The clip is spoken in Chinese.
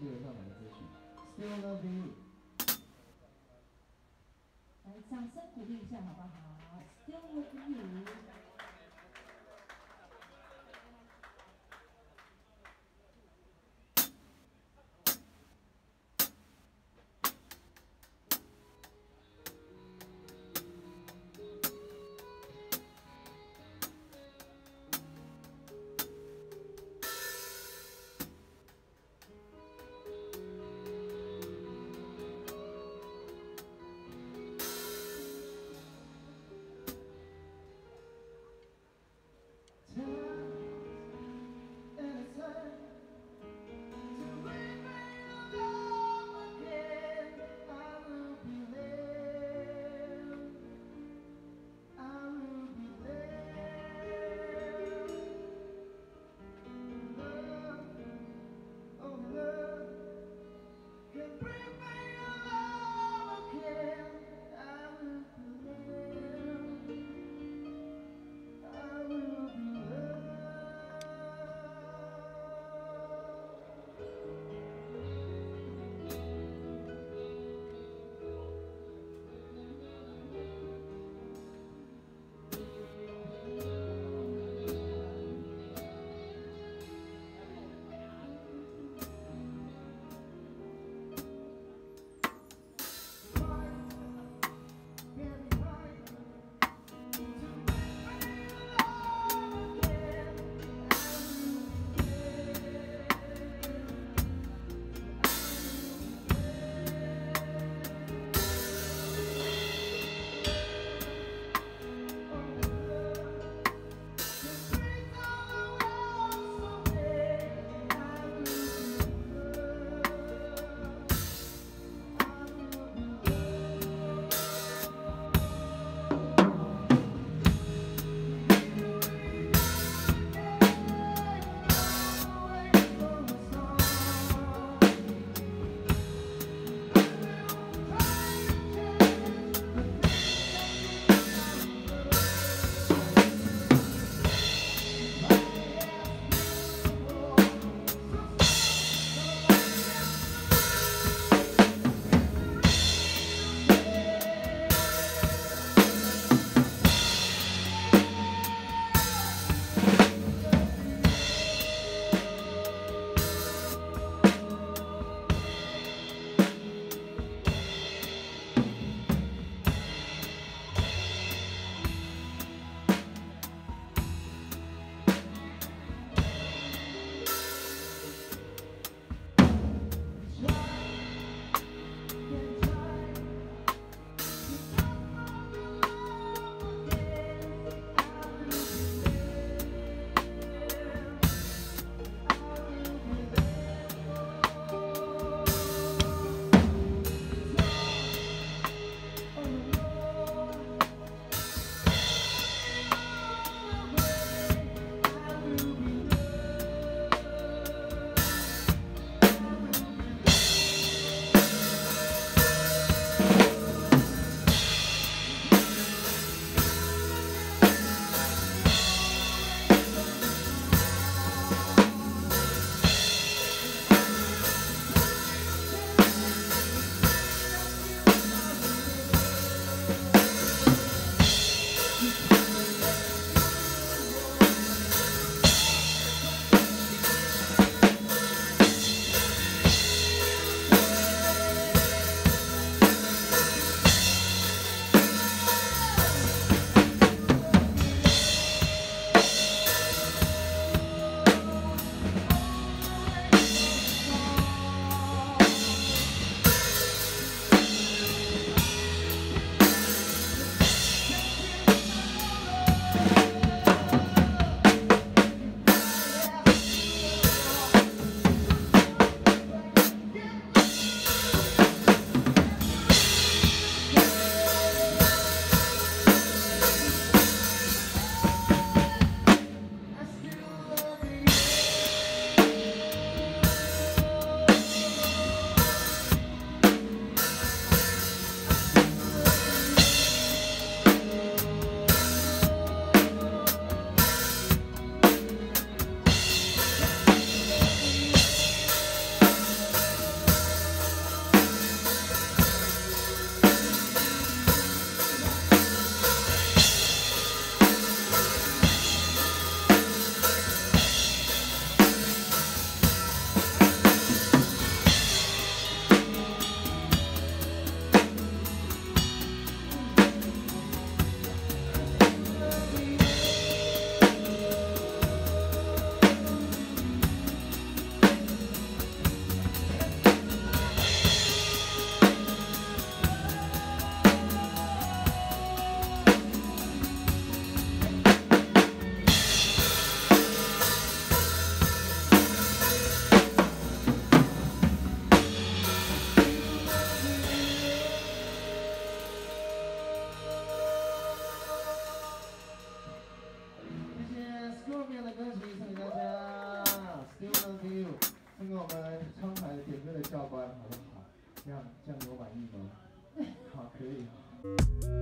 基本上的资讯。Still loving you。来，掌声鼓励一下好不好？Still loving you。教官，好不好？这样这样我满意吗？好，可以。